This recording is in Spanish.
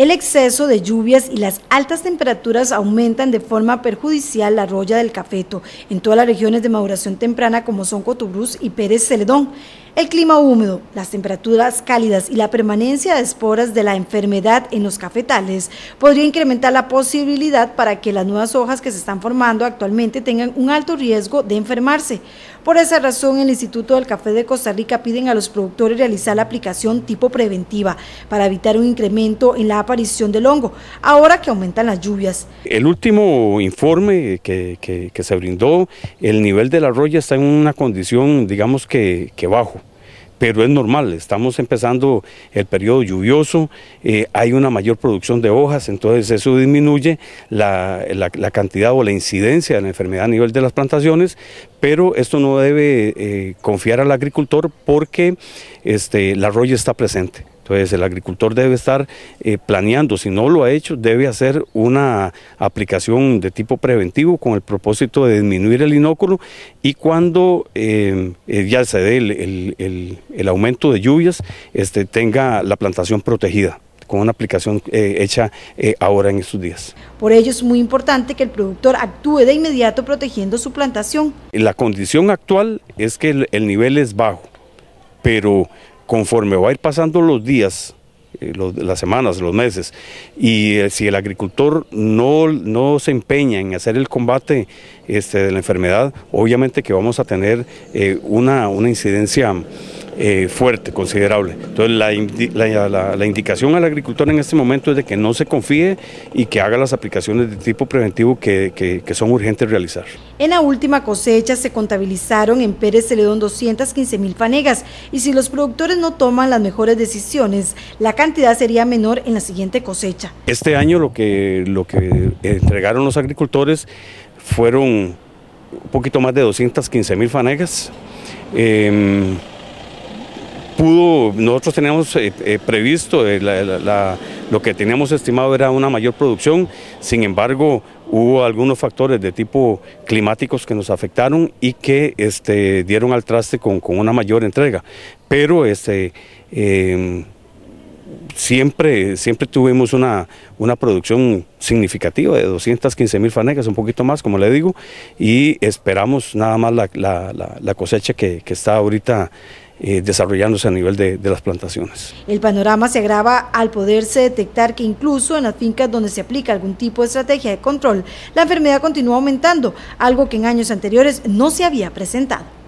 El exceso de lluvias y las altas temperaturas aumentan de forma perjudicial la roya del cafeto en todas las regiones de maduración temprana como son Cotobruz y Pérez Celedón. El clima húmedo, las temperaturas cálidas y la permanencia de esporas de la enfermedad en los cafetales podría incrementar la posibilidad para que las nuevas hojas que se están formando actualmente tengan un alto riesgo de enfermarse. Por esa razón, el Instituto del Café de Costa Rica piden a los productores realizar la aplicación tipo preventiva para evitar un incremento en la aparición del hongo, ahora que aumentan las lluvias. El último informe que, se brindó, el nivel de la roya está en una condición, digamos que, que bajo pero es normal, estamos empezando el periodo lluvioso, eh, hay una mayor producción de hojas, entonces eso disminuye la, cantidad o la incidencia de la enfermedad a nivel de las plantaciones, pero esto no debe eh, confiar al agricultor porque este, la roya está presente. Entonces el agricultor debe estar eh, planeando, si no lo ha hecho, debe hacer una aplicación de tipo preventivo con el propósito de disminuir el inóculo y cuando eh, eh, ya se dé el, aumento de lluvias, este, tenga la plantación protegida con una aplicación hecha ahora en estos días. Por ello es muy importante que el productor actúe de inmediato protegiendo su plantación. La condición actual es que el nivel es bajo, pero conforme va a ir pasando los días, eh, las semanas, los meses, y eh, si el agricultor no, no se empeña en hacer el combate este, de la enfermedad, obviamente que vamos a tener eh, una, una incidencia eh, fuerte, considerable. Entonces la, indicación al agricultor en este momento es de que no se confíe y que haga las aplicaciones de tipo preventivo que, son urgentes realizar. En la última cosecha se contabilizaron en Pérez Celedón 215 mil fanegas y si los productores no toman las mejores decisiones, la cantidad sería menor en la siguiente cosecha. Este año lo que, lo que entregaron los agricultores fueron un poquito más de 215 mil fanegas. Em, pudo, nosotros teníamos eh, eh, previsto, eh, lo que teníamos estimado era una mayor producción, sin embargo hubo algunos factores de tipo climáticos que nos afectaron y que este, dieron al traste con, una mayor entrega, pero este, em, siempre, siempre tuvimos una, una producción significativa de 215 mil fanegas, un poquito más, como le digo, y esperamos nada más la, cosecha que, que está ahorita eh, desarrollándose a nivel de, de, las plantaciones. El panorama se agrava al poderse detectar que incluso en las fincas donde se aplica algún tipo de estrategia de control, la enfermedad continúa aumentando, algo que en años anteriores no se había presentado.